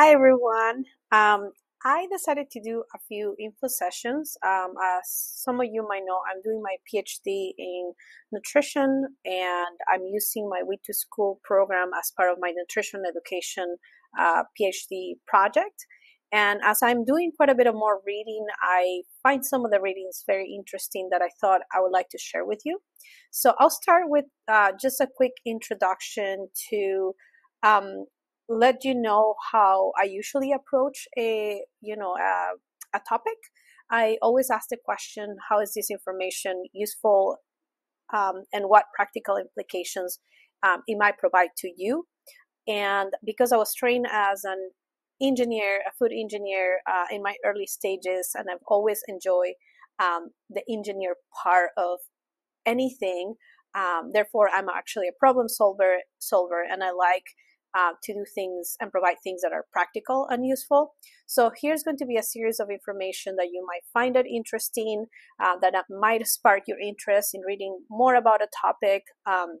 Hi everyone. Um, I decided to do a few info sessions. Um, as some of you might know, I'm doing my PhD in nutrition and I'm using my Wheat to School program as part of my nutrition education uh, PhD project. And as I'm doing quite a bit of more reading, I find some of the readings very interesting that I thought I would like to share with you. So I'll start with uh, just a quick introduction to um, let you know how I usually approach a you know a, a topic. I always ask the question, how is this information useful, um, and what practical implications um, it might provide to you. And because I was trained as an engineer, a food engineer uh, in my early stages, and I've always enjoyed um, the engineer part of anything. Um, therefore, I'm actually a problem solver, solver, and I like uh, to do things and provide things that are practical and useful. So here's going to be a series of information that you might find it interesting, uh, that might spark your interest in reading more about a topic, um,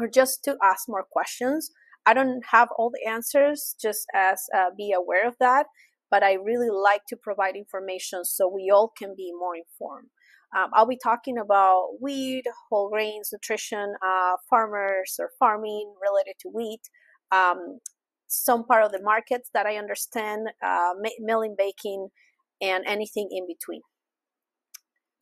or just to ask more questions. I don't have all the answers, just as uh, be aware of that. But I really like to provide information so we all can be more informed. Um, I'll be talking about wheat, whole grains, nutrition, uh, farmers or farming related to wheat, um, some part of the markets that I understand, uh, milling, baking, and anything in between.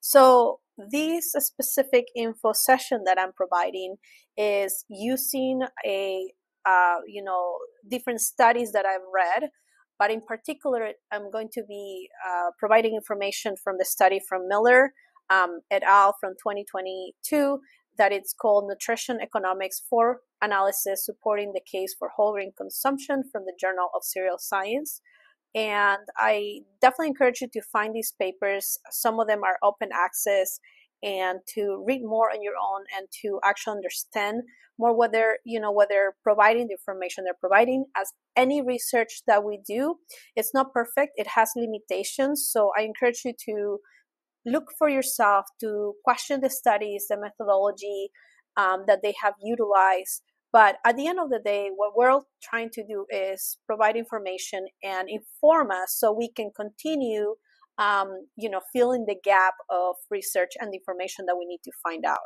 So this specific info session that I'm providing is using a uh, you know different studies that I've read, but in particular, I'm going to be uh, providing information from the study from Miller um, et al. from 2022 that it's called Nutrition Economics for Analysis Supporting the Case for Whole Grain Consumption from the Journal of Cereal Science. And I definitely encourage you to find these papers. Some of them are open access and to read more on your own and to actually understand more whether you know whether providing the information they're providing as any research that we do it's not perfect it has limitations so i encourage you to look for yourself to question the studies, the methodology um, that they have utilized. But at the end of the day, what we're trying to do is provide information and inform us so we can continue, um, you know, filling the gap of research and information that we need to find out.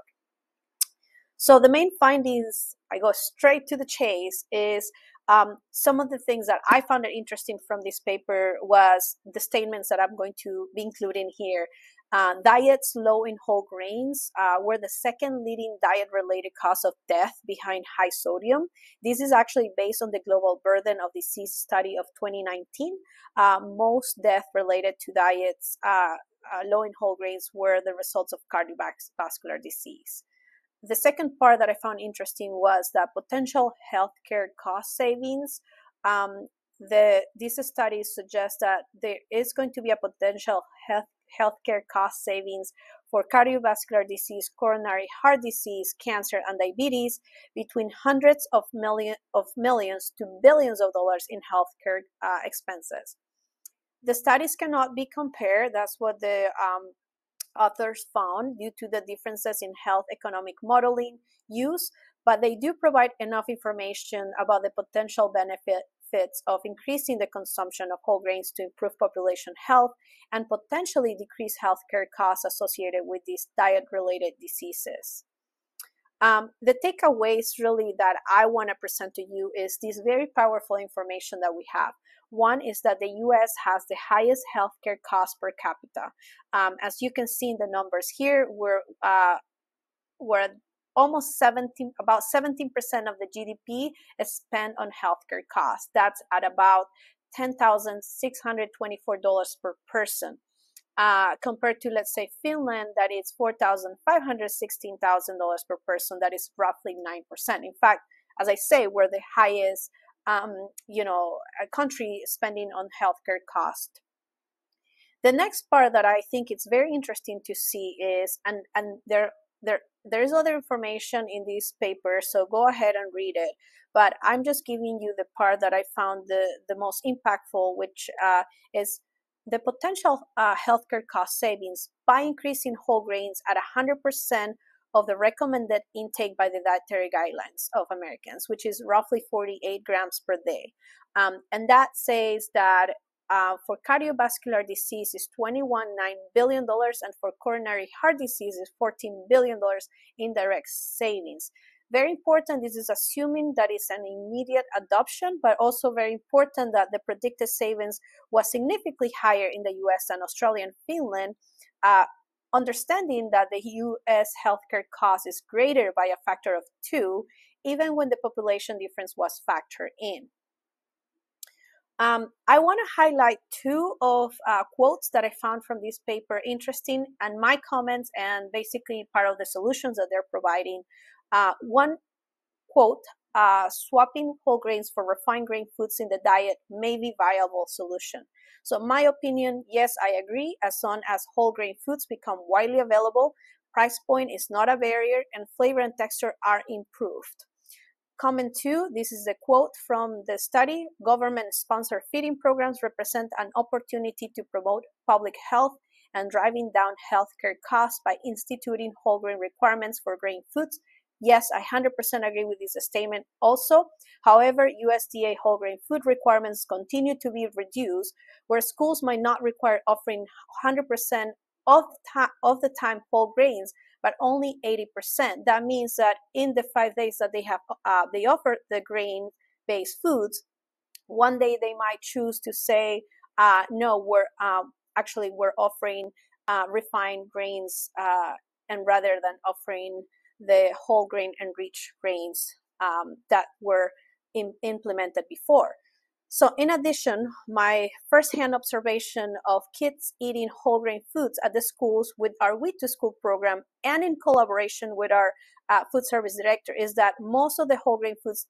So the main findings, I go straight to the chase, is um, some of the things that I found interesting from this paper was the statements that I'm going to be including here. Uh, diets low in whole grains uh, were the second leading diet related cause of death behind high sodium. This is actually based on the Global Burden of Disease study of 2019. Uh, most death related to diets uh, uh, low in whole grains were the results of cardiovascular disease. The second part that I found interesting was that potential healthcare cost savings. Um, the, these studies suggest that there is going to be a potential health healthcare cost savings for cardiovascular disease, coronary heart disease, cancer, and diabetes between hundreds of, million, of millions to billions of dollars in healthcare uh, expenses. The studies cannot be compared. That's what the um, authors found due to the differences in health economic modeling use, but they do provide enough information about the potential benefit benefits of increasing the consumption of whole grains to improve population health and potentially decrease healthcare costs associated with these diet related diseases. Um, the takeaways really that I want to present to you is this very powerful information that we have. One is that the US has the highest healthcare cost per capita. Um, as you can see in the numbers here, we're, uh, we're almost 17 about 17% of the GDP is spent on healthcare costs. That's at about $10,624 per person. Uh, compared to let's say Finland, that is four thousand five hundred sixteen thousand dollars per person. That is roughly nine percent. In fact, as I say, we're the highest, um, you know, a country spending on healthcare cost. The next part that I think it's very interesting to see is, and and there there there's other information in this paper so go ahead and read it but i'm just giving you the part that i found the the most impactful which uh, is the potential uh, healthcare cost savings by increasing whole grains at 100% of the recommended intake by the dietary guidelines of Americans, which is roughly 48 grams per day. Um, and that says that uh, for cardiovascular disease is 21.9 billion dollars, and for coronary heart disease is 14 billion dollars in direct savings. Very important. This is assuming that it's an immediate adoption, but also very important that the predicted savings was significantly higher in the U.S. than Australia and Finland. Uh, understanding that the US healthcare cost is greater by a factor of two, even when the population difference was factored in. Um, I want to highlight two of uh, quotes that I found from this paper interesting and my comments and basically part of the solutions that they're providing. Uh, one quote uh, swapping whole grains for refined grain foods in the diet may be viable solution. So my opinion, yes, I agree. As soon as whole grain foods become widely available, price point is not a barrier and flavor and texture are improved. Comment two, this is a quote from the study. Government sponsored feeding programs represent an opportunity to promote public health and driving down healthcare costs by instituting whole grain requirements for grain foods. Yes, I 100% agree with this statement also. However, USDA whole grain food requirements continue to be reduced, where schools might not require offering 100% of, of the time whole grains, but only 80%. That means that in the five days that they have, uh, they offer the grain-based foods, one day they might choose to say, uh, no, we're um, actually we're offering uh, refined grains, uh, and rather than offering the whole grain enriched grains um, that were in, implemented before. So, in addition, my firsthand observation of kids eating whole grain foods at the schools with our Wheat to School program and in collaboration with our uh, food service director is that most of the whole grain foods,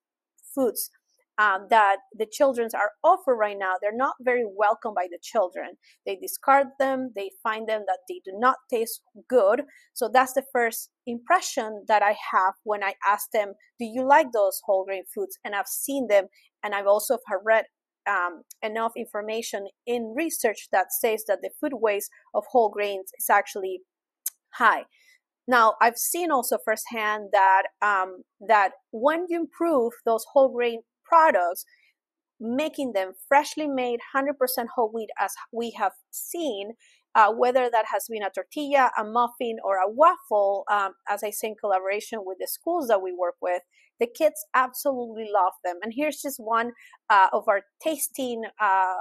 foods um, that the children are offered right now, they're not very welcome by the children. They discard them, they find them that they do not taste good. So that's the first impression that I have when I ask them, Do you like those whole grain foods? And I've seen them, and I've also read um, enough information in research that says that the food waste of whole grains is actually high. Now, I've seen also firsthand that um, that when you improve those whole grain products, making them freshly made, 100% whole wheat, as we have seen, uh, whether that has been a tortilla, a muffin, or a waffle, um, as I say in collaboration with the schools that we work with, the kids absolutely love them. And here's just one uh, of our tasting uh,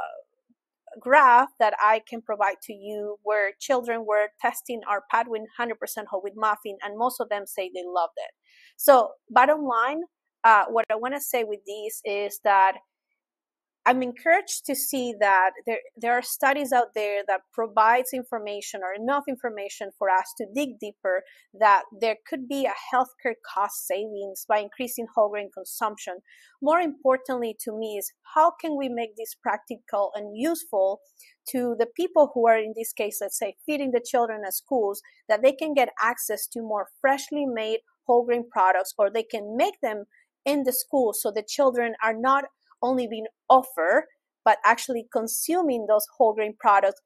graph that I can provide to you where children were testing our Patwin 100% whole wheat muffin, and most of them say they loved it. So, bottom line, uh, what I want to say with these is that I'm encouraged to see that there, there are studies out there that provides information or enough information for us to dig deeper that there could be a healthcare cost savings by increasing whole grain consumption. More importantly to me is how can we make this practical and useful to the people who are in this case, let's say feeding the children at schools, that they can get access to more freshly made whole grain products or they can make them in the school so the children are not only being offered but actually consuming those whole grain products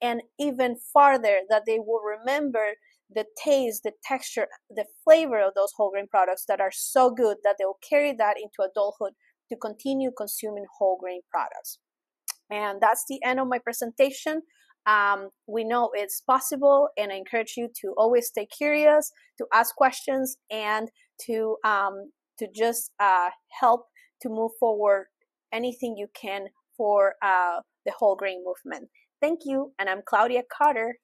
and even farther that they will remember the taste the texture the flavor of those whole grain products that are so good that they'll carry that into adulthood to continue consuming whole grain products. And that's the end of my presentation. Um, we know it's possible and i encourage you to always stay curious to ask questions and to um, to just uh, help to move forward anything you can for uh, the whole grain movement. Thank you, and I'm Claudia Carter.